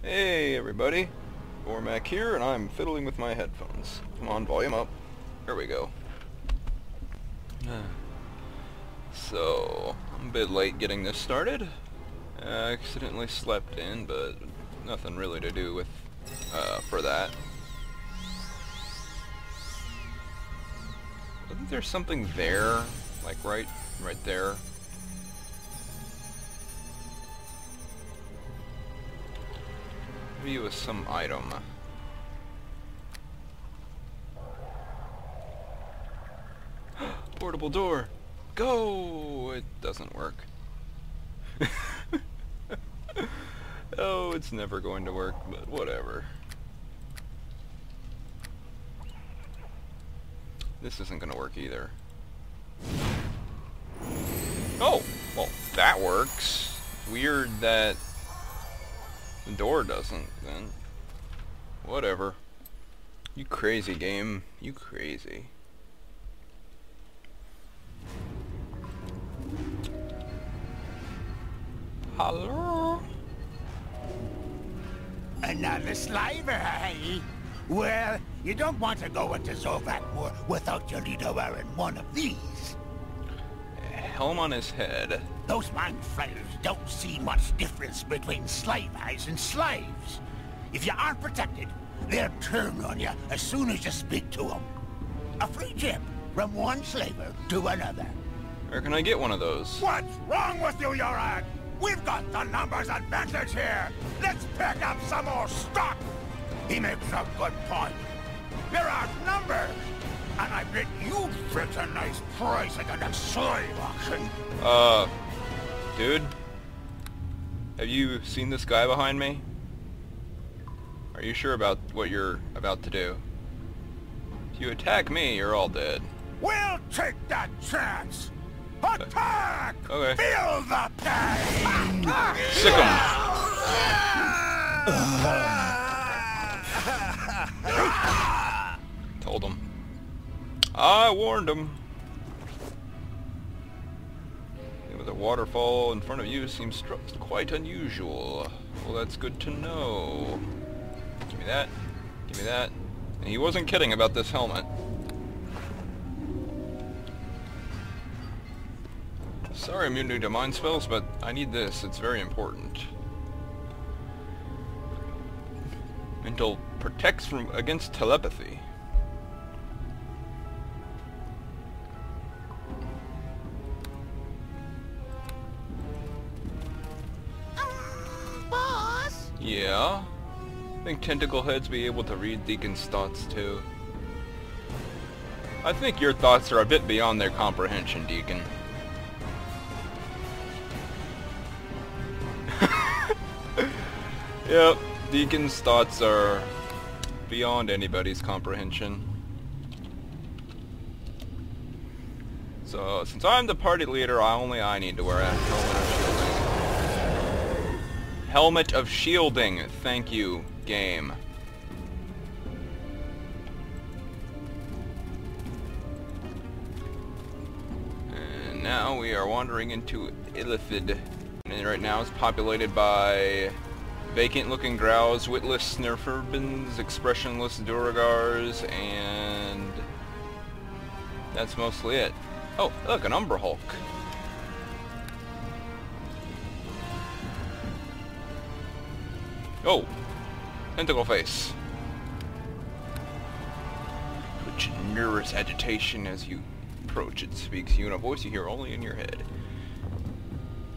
Hey everybody, Bormac here, and I'm fiddling with my headphones. Come on, volume up. There we go. So, I'm a bit late getting this started. I accidentally slept in, but nothing really to do with, uh, for that. Wasn't there something there? Like right, right there? It was some item. Portable door! Go! It doesn't work. oh, it's never going to work, but whatever. This isn't going to work either. Oh! Well, that works. Weird that the door doesn't, then. Whatever. You crazy game. You crazy. Hello? Another sliver, hey? Well, you don't want to go into Zorvatmore without your leader wearing one of these. Helm on his head. Those mind flayers don't see much difference between slavers and slaves. If you aren't protected, they'll turn on you as soon as you speak to them. A free tip from one slaver to another. Where can I get one of those? What's wrong with you, Yorad? We've got the numbers advantage here. Let's pick up some more stock. He makes a good point. You're outnumbered. And I bet you'd fetch a nice price at the next slave auction. Uh, dude? Have you seen this guy behind me? Are you sure about what you're about to do? If you attack me, you're all dead. We'll take that chance. Attack! Okay. Feel the pain! Sick 'em. Told him. I warned him. With a waterfall in front of you seems quite unusual. Well, that's good to know. Give me that. Give me that. And he wasn't kidding about this helmet. Sorry I'm new to mind spells, but I need this. It's very important. Mental protects from against telepathy. Think tentacle heads be able to read Deekin's thoughts too. I think your thoughts are a bit beyond their comprehension, Deekin. yep, Deekin's thoughts are beyond anybody's comprehension. So, since I'm the party leader, I only I need to wear a helmet. Helmet of shielding, thank you, game. And now we are wandering into Illithid. And right now it's populated by vacant-looking Growls, witless Svirfneblins, expressionless Duergars, and that's mostly it. Oh, look, an Umber Hulk. Oh, tentacle face. Which nervous agitation as you approach it speaks you in a voice you hear only in your head.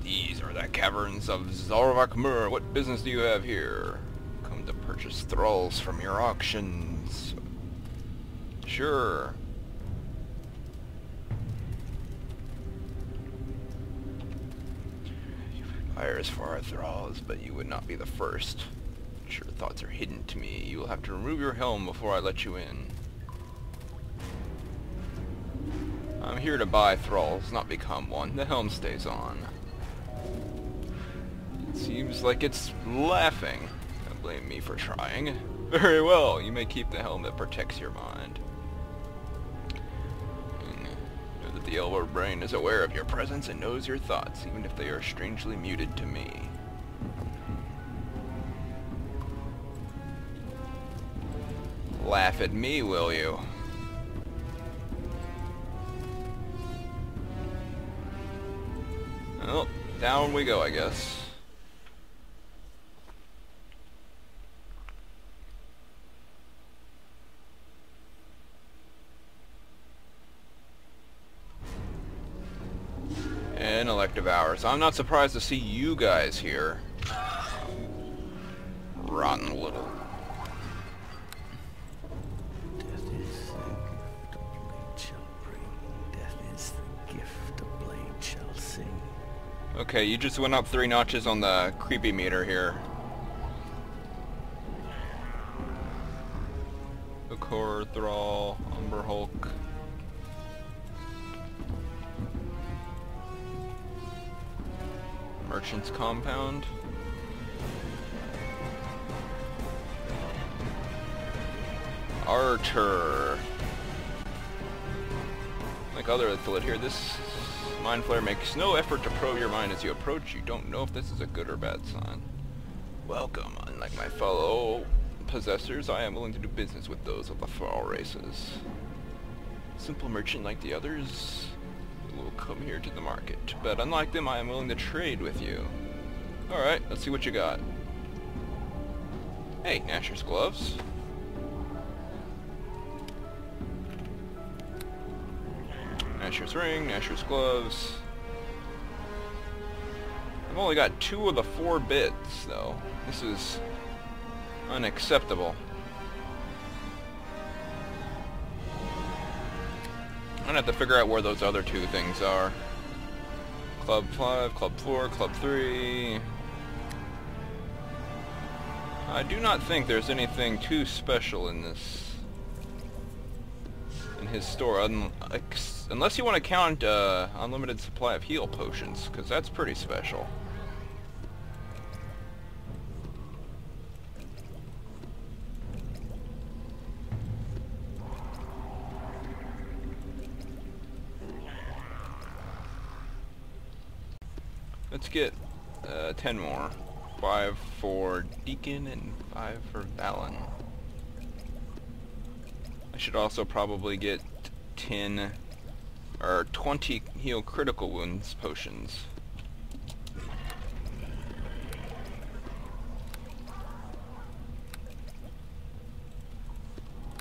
These are the caverns of Zarvakmur. What business do you have here? Come to purchase thralls from your auctions. Sure. Hires for our thralls, but you would not be the first. Sure thoughts are hidden to me. You will have to remove your helm before I let you in. I'm here to buy thralls, not become one. The helm stays on. It seems like it's laughing. Don't blame me for trying. Very well, you may keep the helm that protects your mind. Know that the Elder brain is aware of your presence and knows your thoughts, even if they are strangely muted to me. Laugh at me, will you? Well, down we go, I guess. And elective hours. I'm not surprised to see you guys here. Rotten little. Okay, you just went up three notches on the creepy meter here. Okor, Thrall, Umber Hulk. Merchant's Compound. Archer. Like other affiliate here, this mind flayer makes no effort to probe your mind as you approach. You don't know if this is a good or bad sign. Welcome. Unlike my fellow possessors, I am willing to do business with those of the Thrall races. Simple merchant like the others will come here to the market, but unlike them, I am willing to trade with you. Alright, let's see what you got. Hey, Nasher's gloves. Nasher's ring, Nasher's gloves. I've only got two of the four bits, though. This is unacceptable. I'm gonna have to figure out where those other two things are. Club 5, Club 4, Club 3... I do not think there's anything too special in this in his store, un ex unless you want to count uh, unlimited supply of heal potions, because that's pretty special. Let's get uh, 10 more. 5 for Deekin and 5 for Valen. I should also probably get 10 or 20 heal critical wounds potions.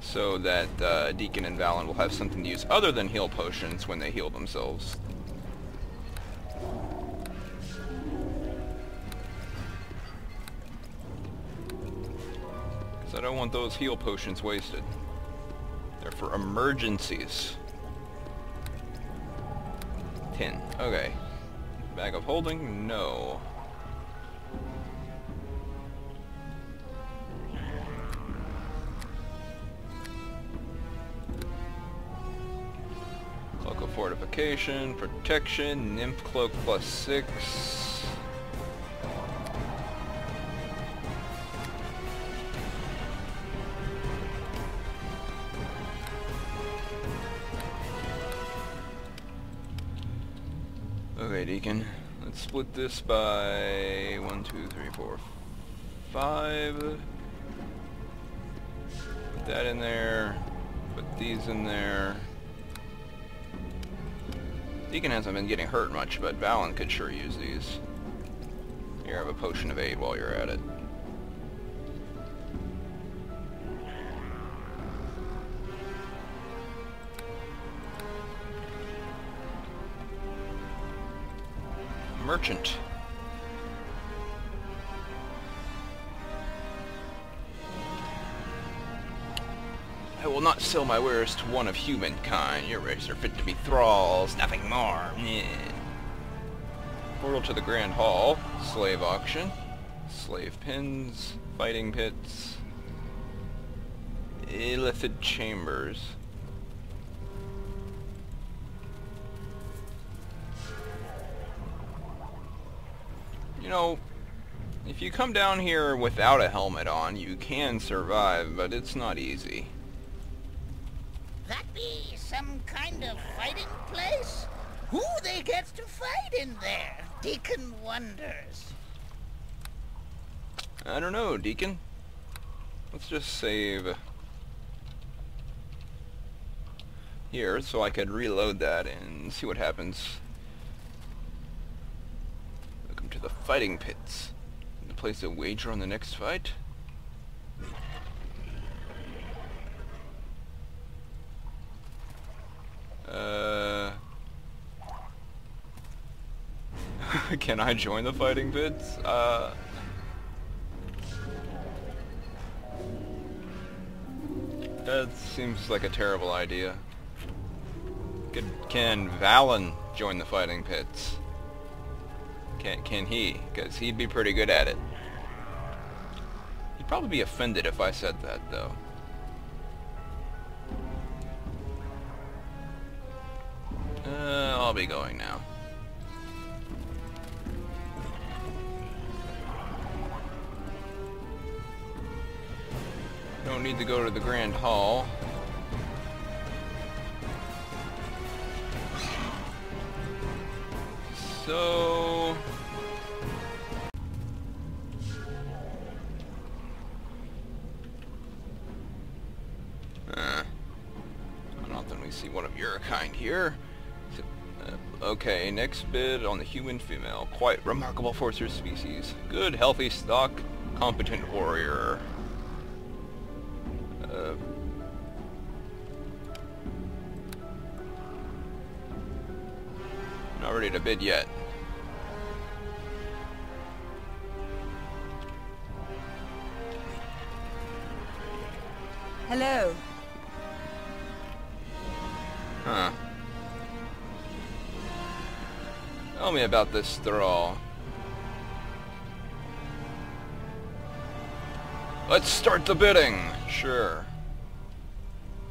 So that uh, Deekin and Valen will have something to use other than heal potions when they heal themselves. Because I don't want those heal potions wasted. They're for emergencies. Okay. Bag of holding? No. Cloak of Fortification, Protection, Nymph Cloak plus 6. Split this by one, two, three, four, five. Put that in there. Put these in there. Deekin hasn't been getting hurt much, but Valen could sure use these. Here, have a potion of aid while you're at it. Merchant. I will not sell my wares to one of humankind. Your race are fit to be thralls, nothing more. Portal to the Grand Hall. Slave auction. Slave pens, Fighting pits. Illithid chambers. You know, if you come down here without a helmet on, you can survive, but it's not easy. That be some kind of fighting place? Who they gets to fight in there? Deekin wonders. I don't know, Deekin. Let's just save here so I could reload that and see what happens. To the fighting pits. To place a wager on the next fight. Uh, can I join the fighting pits? Uh, that seems like a terrible idea. Could, can Valen join the fighting pits? Can, can he? Because he'd be pretty good at it. He'd probably be offended if I said that, though. Uh, I'll be going now. Don't need to go to the Grand Hall. So... bid on the human female. Quite remarkable for her species. Good, healthy stock, competent warrior. Uh, not ready to bid yet. Hello. Tell me about this thrall. Let's start the bidding! Sure.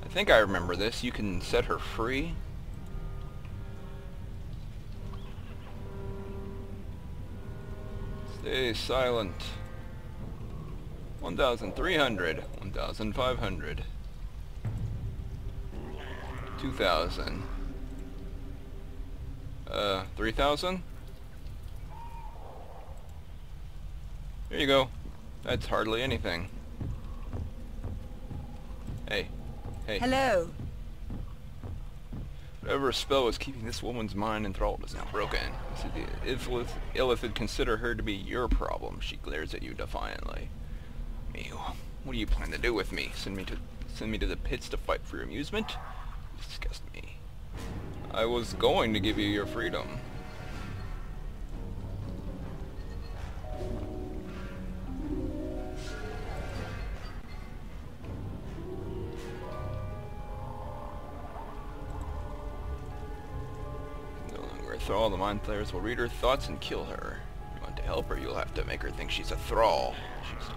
I think I remember this. You can set her free. Stay silent. 1,300. 1,500. 2,000. Uh, 3,000? There you go. That's hardly anything. Hey. Hey. Hello. Whatever spell was keeping this woman's mind enthralled is now broken. If Illithid consider her to be your problem, she glares at you defiantly. Me, what do you plan to do with me? Send me to send me to the pits to fight for your amusement? Disgust me. I was going to give you your freedom. No longer a the mind flayers will read her thoughts and kill her. You want to help her, you'll have to make her think she's a thrall. She's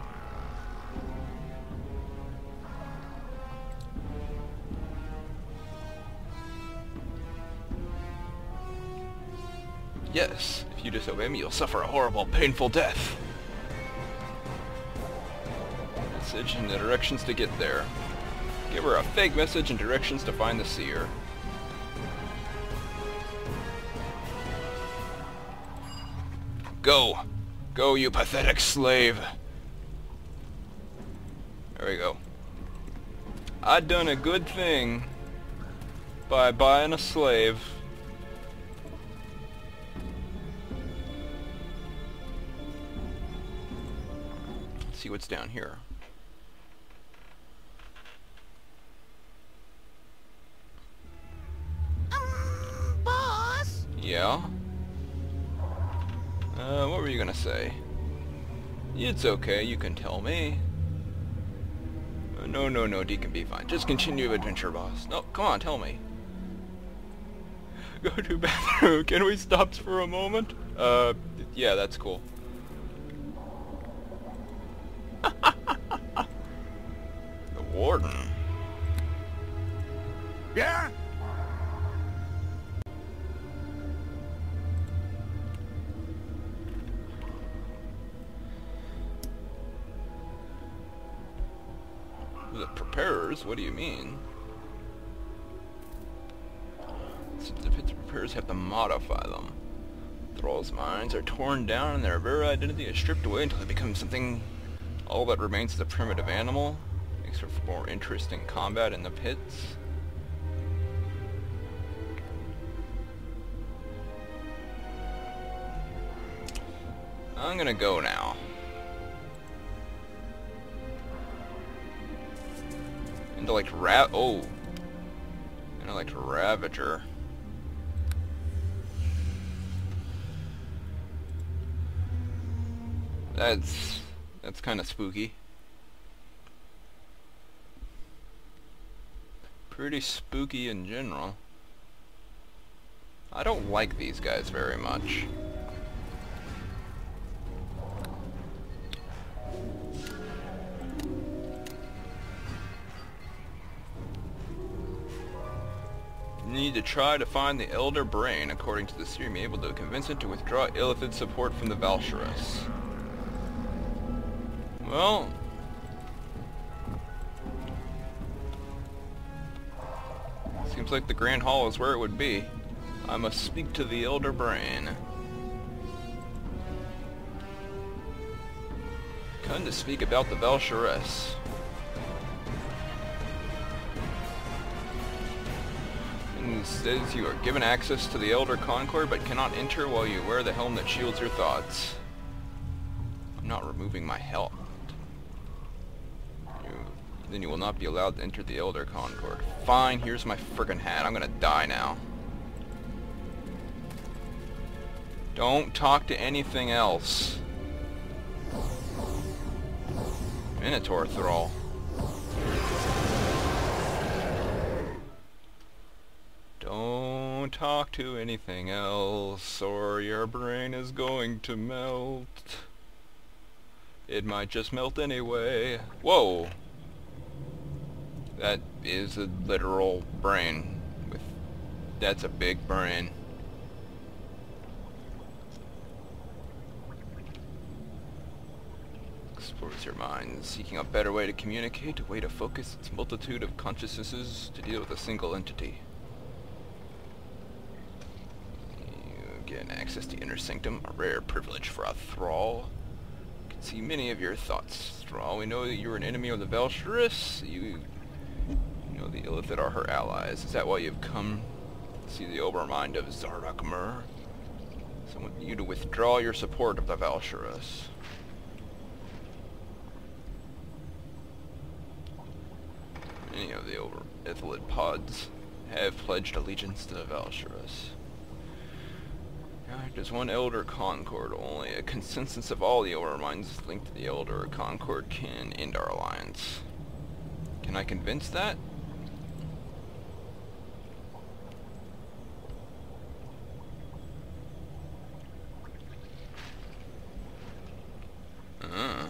Yes, if you disobey me, you'll suffer a horrible, painful death. Message and the directions to get there. Give her a fake message and directions to find the seer. Go! Go, you pathetic slave! There we go. I done a good thing by buying a slave what's down here. Um, boss? Yeah? Uh, what were you gonna say? It's okay, you can tell me. Uh, no, no, no, Deekin be fine. Just continue adventure, boss. No, come on, tell me. Go to bathroom. Can we stop for a moment? Uh, yeah, that's cool. Warden. Yeah? The preparers? What do you mean? So the pit preparers have to modify them. Thrall's minds are torn down and their very identity is stripped away until they become something all that remains is a primitive animal makes for more interesting combat in the pits. I'm gonna go now. Into like Ra- oh. Into like Ravager. That's... that's kinda spooky. Pretty spooky in general. I don't like these guys very much. Need to try to find the Elder Brain. According to the serum, able to convince it to withdraw Illithid support from the Valsharess. Well... like the Grand Hall is where it would be. I must speak to the Elder Brain. Come to speak about the Valsharess. And says you are given access to the Elder Concord, but cannot enter while you wear the helm that shields your thoughts. I'm not removing my helmet. Then you will not be allowed to enter the Elder Concord. Fine, here's my frickin' hat. I'm gonna die now. Don't talk to anything else. Minotaur Thrall. Don't talk to anything else, or your brain is going to melt. It might just melt anyway. Whoa! That is a literal brain. With That's a big brain. explores your mind, seeking a better way to communicate, a way to focus its multitude of consciousnesses to deal with a single entity. You gain access to Inner Sanctum, a rare privilege for a Thrall. You can see many of your thoughts. Thrall, we know that you're an enemy of the. You, you know the Illithid are her allies. Is that why you've come to see the Overmind of Zardoch So I want you to withdraw your support of the Valsharess. Any of the over Illithid pods have pledged allegiance to the Valsharess. There's one Elder Concord only. A consensus of all the Overminds linked to the Elder Concord can end our alliance. Can I convince that? Uh.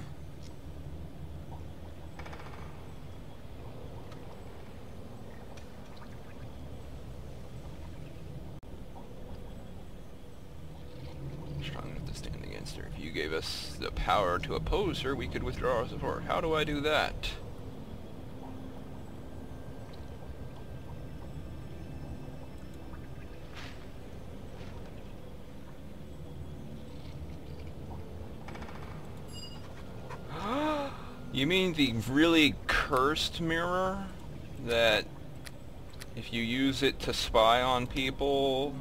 Strong enough to stand against her. If you gave us the power to oppose her, we could withdraw our support. How do I do that? You mean the really cursed mirror? That if you use it to spy on people...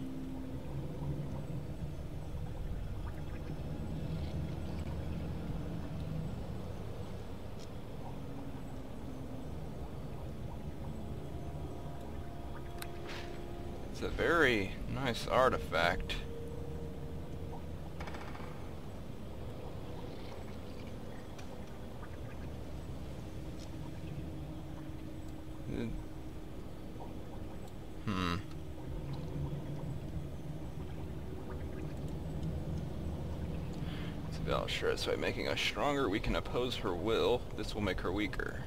It's a very nice artifact. Hmm. It's Valsharess. By making us stronger, we can oppose her will. This will make her weaker.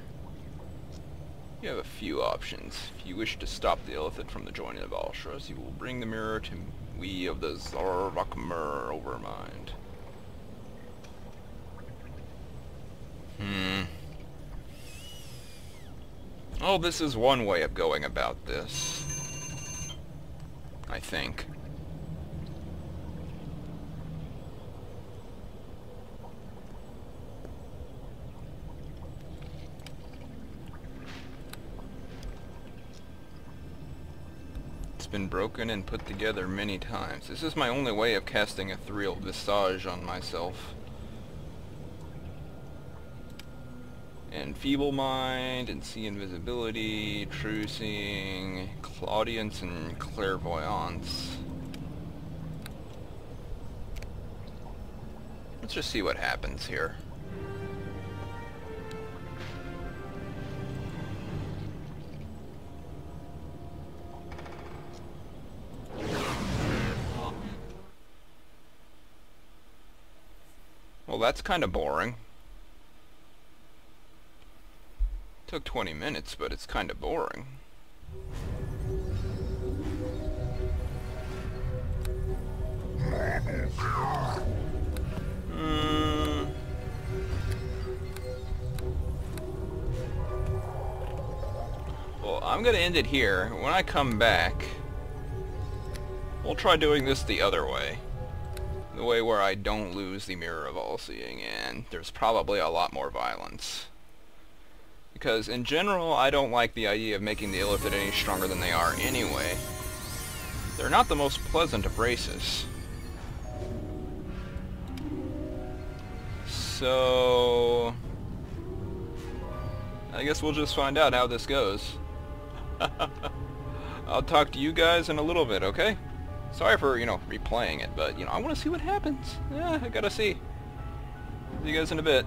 You have a few options. If you wish to stop the Illithid from the joining of Valsharess, you will bring the mirror to we of the Zarvakmur Overmind. Hmm. Oh, this is one way of going about this. I think. Been broken and put together many times. This is my only way of casting a Ethereal Visage on myself. And Feeble Mind, and See Invisibility, True Seeing, Clairaudience, and Clairvoyance. Let's just see what happens here. That's kind of boring. Took 20 minutes, but it's kind of boring. Hmm. Well, I'm gonna end it here. When I come back, we'll try doing this the other way. The way where I don't lose the Mirror of All-Seeing, and there's probably a lot more violence. Because in general, I don't like the idea of making the Illithid any stronger than they are anyway. They're not the most pleasant of races. So... I guess we'll just find out how this goes. I'll talk to you guys in a little bit, okay? Sorry for, you know, replaying it, but, you know, I want to see what happens. Yeah, I gotta see. See you guys in a bit.